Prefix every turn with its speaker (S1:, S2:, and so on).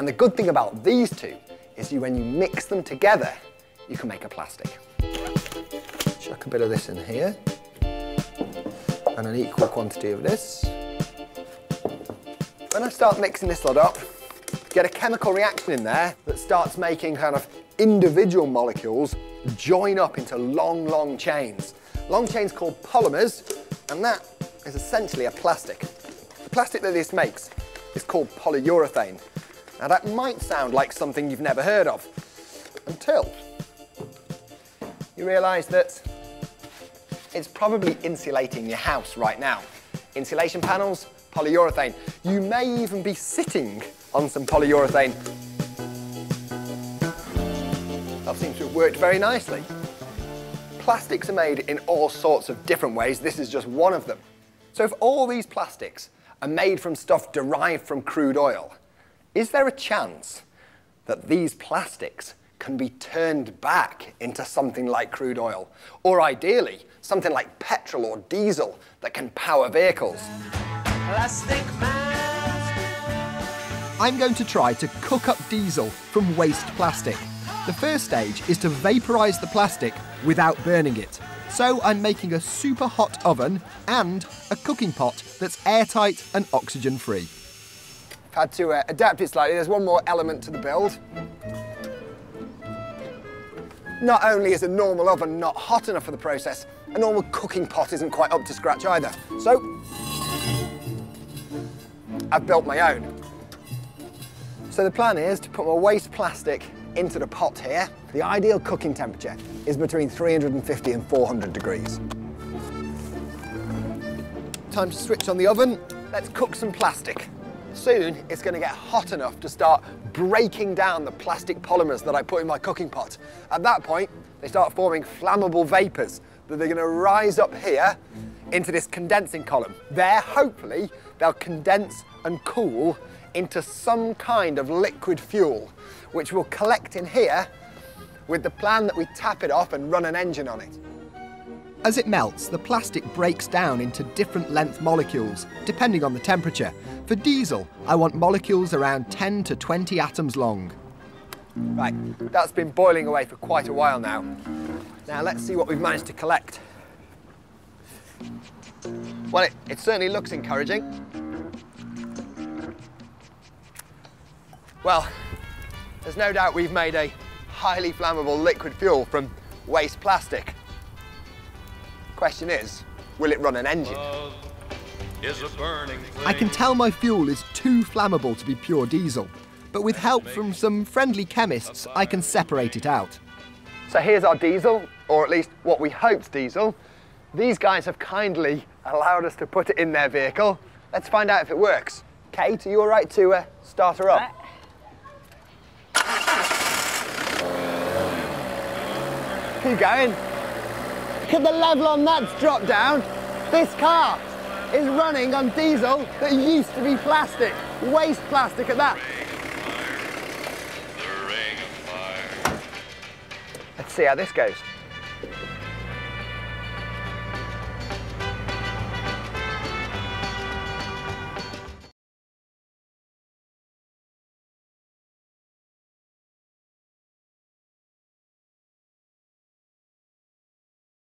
S1: And the good thing about these two is you, when you mix them together, you can make a plastic. Chuck a bit of this in here, and an equal quantity of this. When I start mixing this lot up, get a chemical reaction in there that starts making kind of individual molecules join up into long, long chains. Long chains called polymers, and that is essentially a plastic. The plastic that this makes is called polyurethane. Now that might sound like something you've never heard of, until you realise that it's probably insulating your house right now. Insulation panels, polyurethane. You may even be sitting on some polyurethane. That seems to have worked very nicely. Plastics are made in all sorts of different ways. This is just one of them. So if all these plastics are made from stuff derived from crude oil, is there a chance that these plastics can be turned back into something like crude oil? Or ideally, something like petrol or diesel that can power vehicles?
S2: I'm going to try to cook up diesel from waste plastic. The first stage is to vaporise the plastic without burning it. So I'm making a super hot oven and a cooking pot that's airtight and oxygen free.
S1: Had to uh, adapt it slightly. There's one more element to the build. Not only is a normal oven not hot enough for the process, a normal cooking pot isn't quite up to scratch either. So, I've built my own. So the plan is to put my waste plastic into the pot here. The ideal cooking temperature is between 350 and 400 degrees. Time to switch on the oven. Let's cook some plastic. Soon it's going to get hot enough to start breaking down the plastic polymers that I put in my cooking pot. At that point, they start forming flammable vapours that they're going to rise up here into this condensing column. There, hopefully, they'll condense and cool into some kind of liquid fuel, which will collect in here with the plan that we tap it off and run an engine on it.
S2: As it melts, the plastic breaks down into different length molecules, depending on the temperature. For diesel, I want molecules around 10 to 20 atoms long.
S1: Right, that's been boiling away for quite a while now. Now let's see what we've managed to collect. Well, it, it certainly looks encouraging. Well, there's no doubt we've made a highly flammable liquid fuel from waste plastic. Question is, will it run an engine? Is it burning?
S2: I can tell my fuel is too flammable to be pure diesel, but with help from some friendly chemists, I can separate it out.
S1: So here's our diesel, or at least what we hope's diesel. These guys have kindly allowed us to put it in their vehicle. Let's find out if it works. Kate, are you all right to uh, start her up? Keep going. Look at the level on that's dropped down. This car is running on diesel that used to be plastic, waste plastic at that. Let's see how this goes.